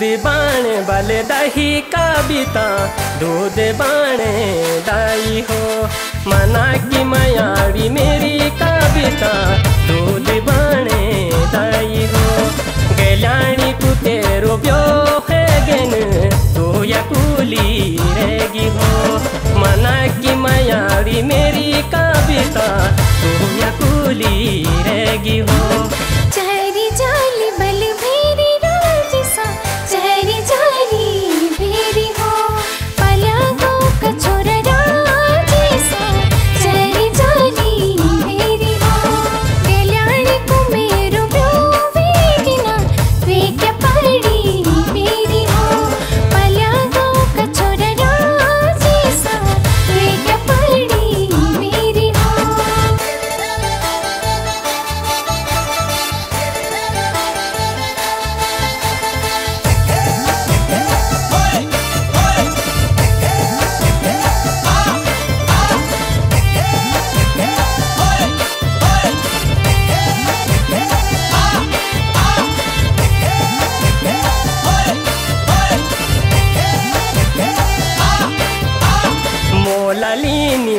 बले दही का बीता दूध बाणे दाई हो। मना की मयारी मेरी का बीता दूध बाणे दाई हो। गेल्याणी तू तेरो ब्यो है गेन, तू या कुली रहेगी हो। मना की मयारी मेरी का बीता तू या कुली रहेगी हो।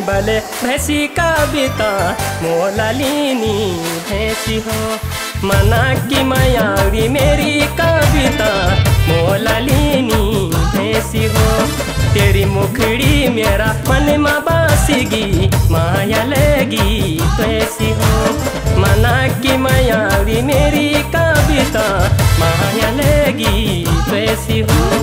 बले भैंसी का बीता। मोलालिनी भैंसी हो। मना की मयारी मेरी कविता मोलालिनी भैंसी हो। तेरी मुखड़ी मेरा मन में बासीगी। माया लगी कैसी हो। मना की मयारी मेरी कविता माया लगी कैसी हो।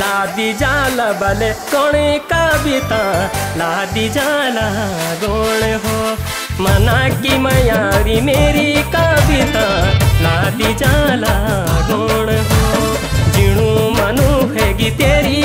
लादी जाला बले कोणे कविता लादी जाला गोण हो। मना की मयारी मेरी कविता लादी जाला गोण हो। जिणू मनु हैगी तेरी